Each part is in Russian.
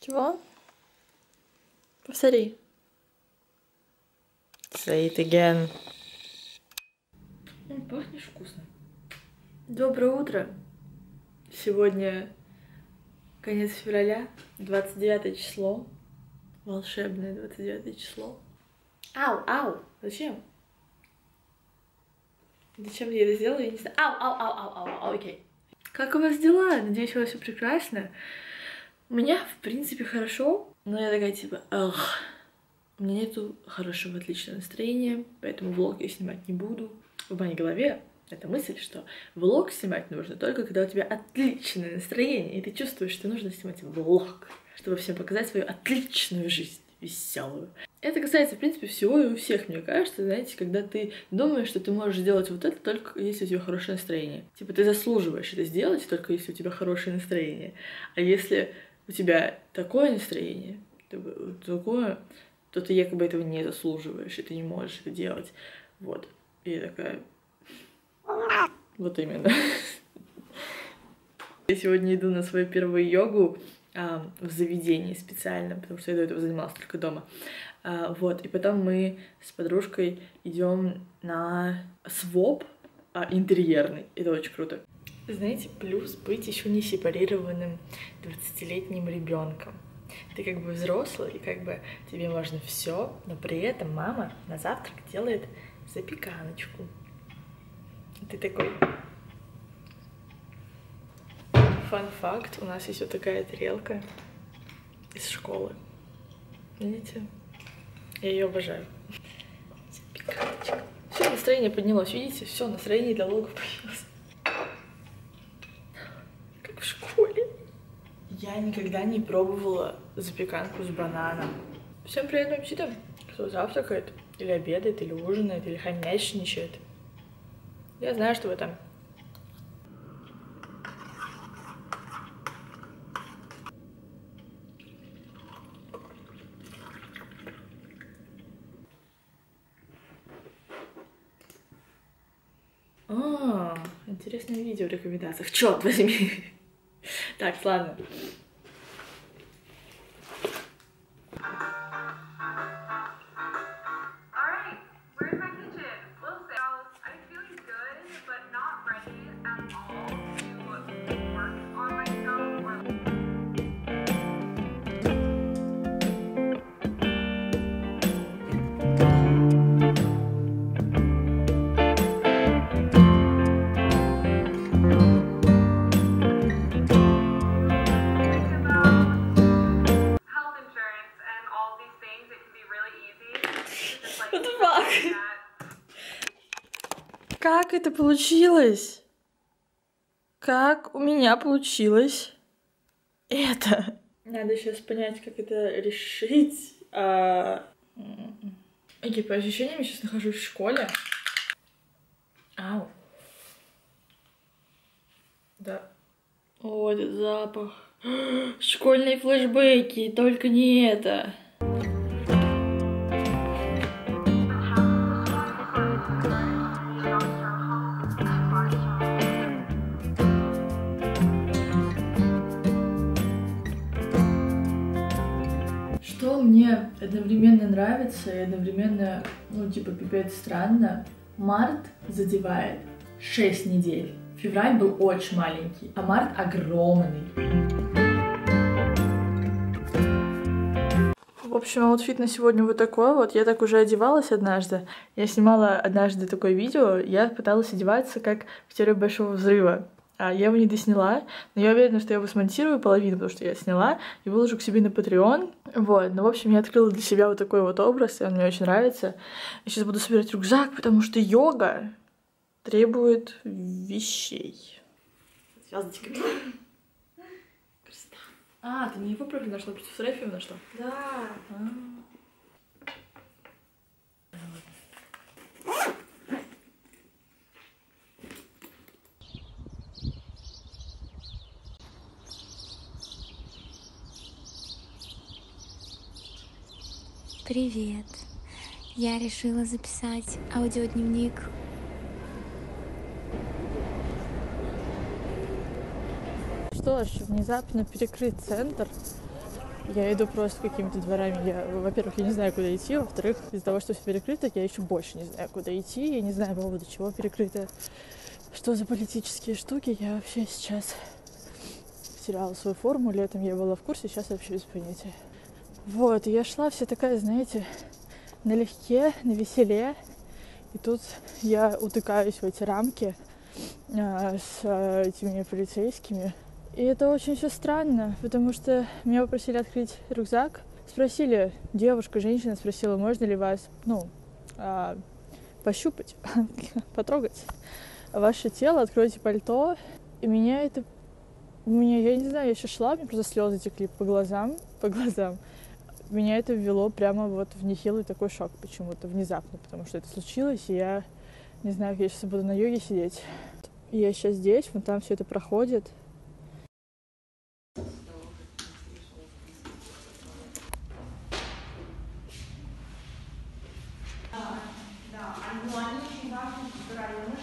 Чего? Повтори. Say it again. Ну, пахнешь вкусно. Доброе утро. Сегодня конец февраля, 29 число. Волшебное 29 число. Ау, ау, зачем? Зачем я это сделала, я не знаю. Ау, ау, ау, ау, ау, ау, окей. Как у вас дела? Надеюсь, у вас все прекрасно. У меня, в принципе, хорошо, но я такая, типа, эх, у меня нету хорошего, отличного настроения, поэтому влог я снимать не буду. В моей голове эта мысль, что влог снимать нужно только когда у тебя отличное настроение, и ты чувствуешь, что нужно снимать влог, чтобы всем показать свою отличную жизнь, веселую. Это касается, в принципе, всего и у всех, мне кажется, знаете, когда ты думаешь, что ты можешь сделать вот это только если у тебя хорошее настроение. Типа ты заслуживаешь это сделать только если у тебя хорошее настроение. А если у тебя такое настроение, такое, то ты якобы этого не заслуживаешь, и ты не можешь это делать. Вот. И я такая... Вот именно. Я сегодня иду на свою первую йогу а, в заведении специально, потому что я до этого занималась только дома. А, вот, и потом мы с подружкой идем на своп а, интерьерный. Это очень круто. Знаете, плюс быть еще не сепарированным 20-летним ребенком. Ты как бы взрослый, и как бы тебе можно все, но при этом мама на завтрак делает запеканочку. И ты такой... Фан-факт, у нас есть вот такая тарелка из школы. Видите? Я ее обожаю. Запеканочка. Все, настроение поднялось, видите? Все, настроение для логов поднялось. Как в школе. Я никогда не пробовала запеканку с бананом. Всем приятного аппетита, кто завтракает, или обедает, или ужинает, или хомячничает. Я знаю, что вы там. А, интересное видео в рекомендациях. Черт возьми. Так, ладно. What the fuck? Как это получилось? Как у меня получилось это? Надо сейчас понять, как это решить. А... Окей, по ощущениям, я сейчас нахожусь в школе. Ау. Да. О, этот запах. Школьные флешбеки, только не это. Одновременно нравится и одновременно, ну, типа, пипец странно, март задевает 6 недель. Февраль был очень маленький, а март огромный. В общем, аутфит на сегодня вот такой вот. Я так уже одевалась однажды. Я снимала однажды такое видео. Я пыталась одеваться как в теории Большого Взрыва. А я его не досняла, но я уверена, что я его смонтирую половину, потому что я сняла и выложу к себе на Patreon. Вот, ну, в общем, я открыла для себя вот такой вот образ, и он мне очень нравится. Я сейчас буду собирать рюкзак, потому что йога требует вещей. Звездочка. Красота. А, ты не его профиль нашла, просто фотографию нашла? Да. А. Привет. Я решила записать аудиодневник. Что ж, внезапно перекрыт центр. Я иду просто какими-то дворами. Я, во-первых, я не знаю, куда идти. Во-вторых, из-за того, что все перекрыто, я еще больше не знаю, куда идти. Я не знаю, по поводу чего перекрыто. Что за политические штуки. Я вообще сейчас потеряла свою форму. Летом я была в курсе, сейчас вообще без понятия. Вот, я шла вся такая, знаете, налегке, на веселе. И тут я утыкаюсь в эти рамки а, с а, этими полицейскими. И это очень все странно, потому что меня попросили открыть рюкзак. Спросили, девушка, женщина спросила, можно ли вас, ну, а, пощупать, потрогать ваше тело, откройте пальто. И меня это... У меня, я не знаю, я еще шла, мне просто слезы текли по глазам, по глазам. Меня это ввело прямо вот в нехилый такой шок почему-то, внезапно, потому что это случилось, и я не знаю, я сейчас буду на йоге сидеть. Я сейчас здесь, вон там все это проходит, Ну,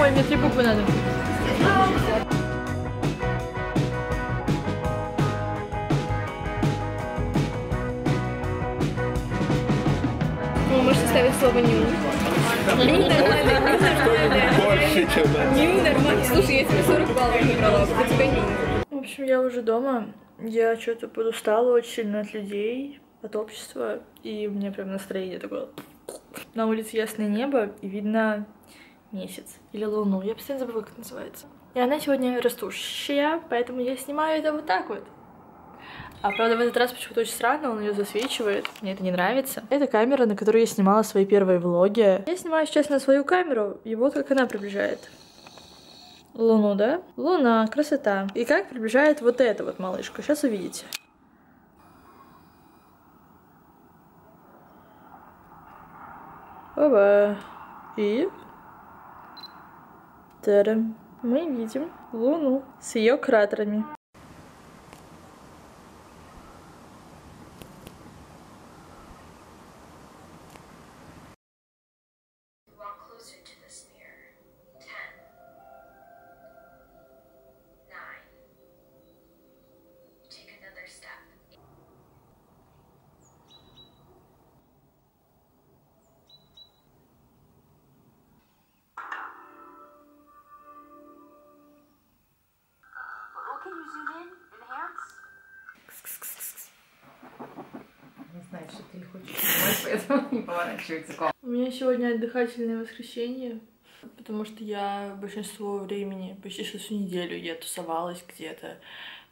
Ой, мне три буквы надо. Вы можете ставить слово ню. Ню нормально, Больше, чем ню нормально. Слушай, я тебе 40 баллов набрала, у тебя ню. В общем, я уже дома. Я что-то подустала очень сильно от людей, от общества. И у меня прям настроение такое... На улице ясное небо, и видно месяц или луну. Я постоянно забыла, как это называется. И она сегодня растущая, поэтому я снимаю это вот так вот. А правда, в этот раз почему-то очень странно, он ее засвечивает. Мне это не нравится. Это камера, на которой я снимала свои первые влоги. Я снимаю сейчас на свою камеру, и вот как она приближает. Луну, да? Луна, красота. И как приближает вот эта вот малышка. Сейчас увидите. Оба. И... Тадам. Мы видим Луну с ее кратерами. Closer to поэтому не поворачивается к вам. У меня сегодня отдыхательное воскресенье, потому что я большинство времени, почти что всю неделю я тусовалась где-то,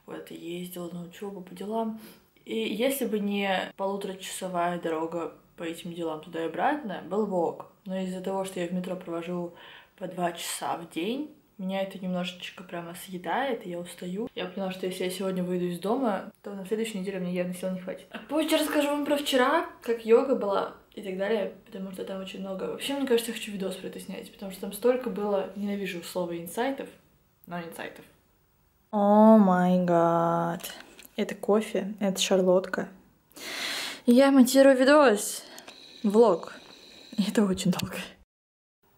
вот, ездила на учебу по делам. И если бы не полуторачасовая дорога по этим делам туда и обратно, был бы ок. Но из-за того, что я в метро провожу по два часа в день, меня это немножечко прямо съедает, и я устаю. Я поняла, что если я сегодня выйду из дома, то на следующей неделе мне явно сил не хватит. А позже расскажу вам про вчера, как йога была и так далее, потому что там очень много... Вообще, мне кажется, я хочу видос про это снять, потому что там столько было, ненавижу слово инсайтов, но инсайтов. О май гад. Это кофе, это шарлотка. Я монтирую видос, влог. И это очень долго.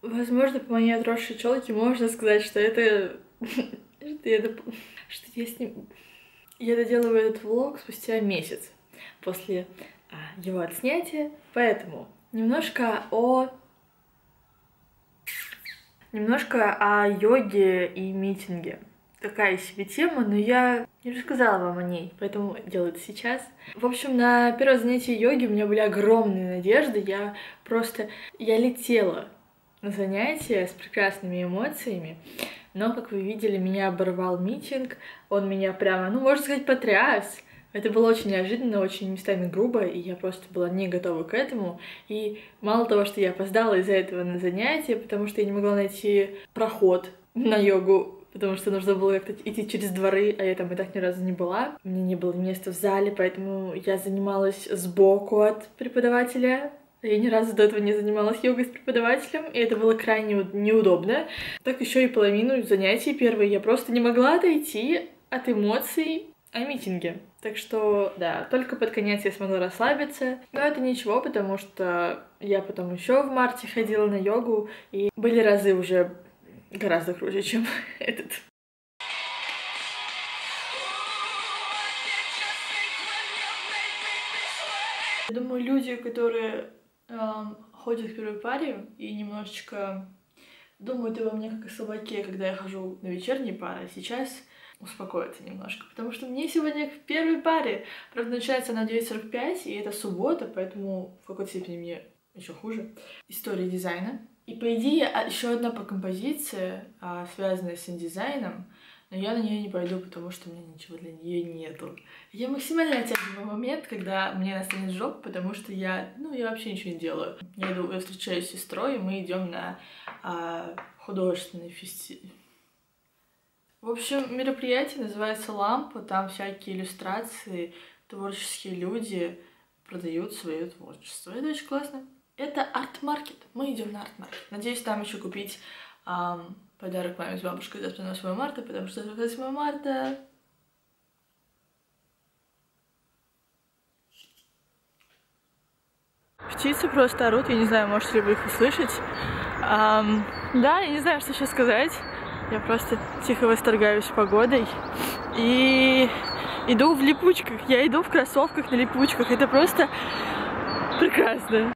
Возможно, по моей отросшей челке можно сказать, что это... что я доп- что я с ним... Я доделываю этот влог спустя месяц после а, его отснятия, поэтому немножко о... Немножко о йоге и митинге. Такая себе тема, но я не рассказала вам о ней, поэтому делаю это сейчас. В общем, на первое занятие йоги у меня были огромные надежды. Я просто... Я летела на занятия с прекрасными эмоциями. Но, как вы видели, меня оборвал митинг. Он меня прямо, ну, можно сказать, потряс. Это было очень неожиданно, очень местами грубо, и я просто была не готова к этому. И мало того, что я опоздала из-за этого на занятие, потому что я не могла найти проход на йогу, потому что нужно было как-то идти через дворы, а я там и так ни разу не была. У меня не было места в зале, поэтому я занималась сбоку от преподавателя. Я ни разу до этого не занималась йогой с преподавателем, и это было крайне неудобно. Так еще и половину занятий первые я просто не могла отойти от эмоций о митинге. Так что, да, только под конец я смогла расслабиться. Но это ничего, потому что я потом еще в марте ходила на йогу, и были разы уже гораздо круче, чем этот. Я думаю, люди, которые ходят к первой паре и немножечко думают обо мне как о слабаке, когда я хожу на вечерние пары, сейчас успокоиться немножко, потому что мне сегодня к первой паре. Правда, начинается она в 9.45, и это суббота, поэтому в какой-то степени мне еще хуже. История дизайна. И по идее еще одна по композиции, а, связанная с индизайном, но я на нее не пойду, потому что у меня ничего для нее нету. Я максимально оттягиваю момент, когда мне настанет жопа, потому что я, ну, я вообще ничего не делаю. Я иду, я встречаюсь с сестрой, и мы идем на а, художественный фестиваль. В общем, мероприятие называется «Лампа», там всякие иллюстрации, творческие люди продают свое творчество. Это очень классно. Это арт-маркет. Мы идем на арт-маркет. Надеюсь, там еще купить ам, подарок маме с бабушкой завтра на 8 марта, потому что завтра 8 марта. Птицы просто орут, я не знаю, можете ли вы их услышать. Ам, да, я не знаю, что сейчас сказать. Я просто тихо восторгаюсь погодой. И иду в липучках. Я иду в кроссовках на липучках. Это просто прекрасно.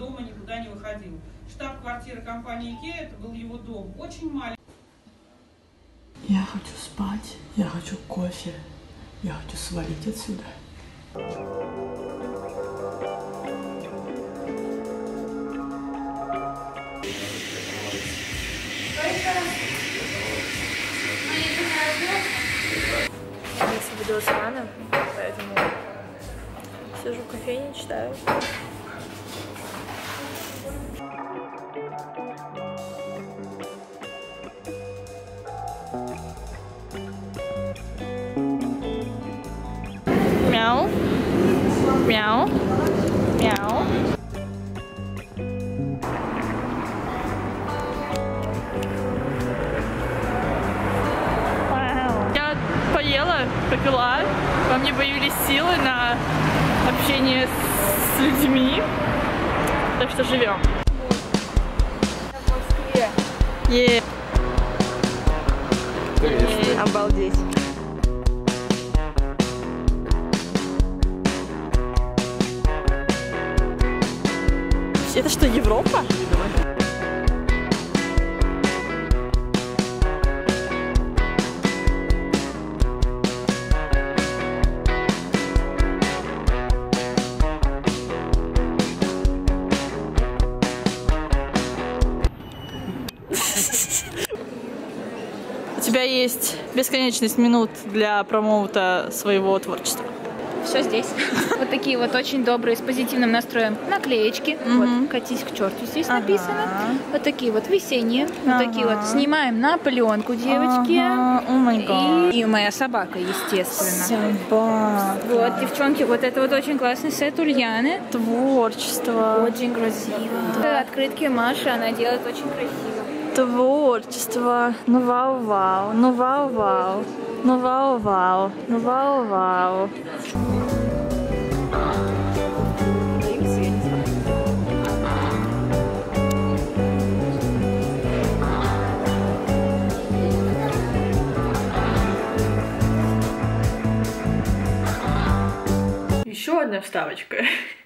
Дома никуда не выходил. Штаб-квартира компании Ikea, это был его дом. Очень маленький. Я хочу спать, я хочу кофе, я хочу свалить отсюда. Я освободилась рано, поэтому сижу в кофейне, читаю. Мяу. Мяу. Я поела, попила, во мне появились силы на общение с людьми. Так что живем. Е. Обалдеть. Это что, Европа? У тебя есть бесконечность минут для промоута своего творчества. Все здесь. Вот такие вот очень добрые, с позитивным настроем наклеечки. Вот, катись к черту здесь написано. Вот такие вот весенние. Вот такие вот. Снимаем на пленку, девочки. И моя собака, естественно. Собака. Вот, девчонки, вот это вот очень классный сет Ульяны. Творчество. Очень красиво. Открытки Маши она делает очень красиво. Творчество. Ну вау-вау. Ну вау-вау. Ну вау-вау. Ну вау-вау. Еще одна вставочка.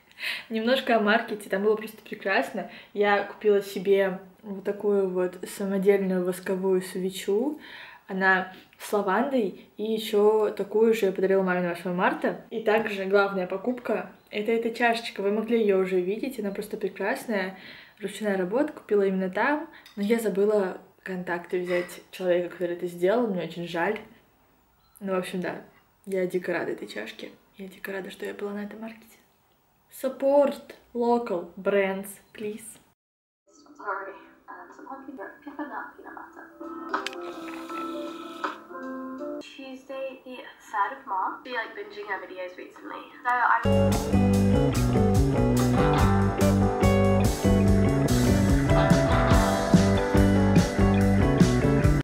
Немножко о маркете. Там было просто прекрасно. Я купила себе вот такую вот самодельную восковую свечу. Она с лавандой. И еще такую же я подарила маме на 8 марта. И также главная покупка — это эта чашечка. Вы могли ее уже видеть. Она просто прекрасная. Ручная работа. Купила именно там. Но я забыла контакты взять человека, который это сделал. Мне очень жаль. Ну, в общем, да. Я дико рада этой чашке. Я дико рада, что я была на этом маркете. Support local brands, please. Tuesday, the 3rd of March. Be like binging her videos recently. So I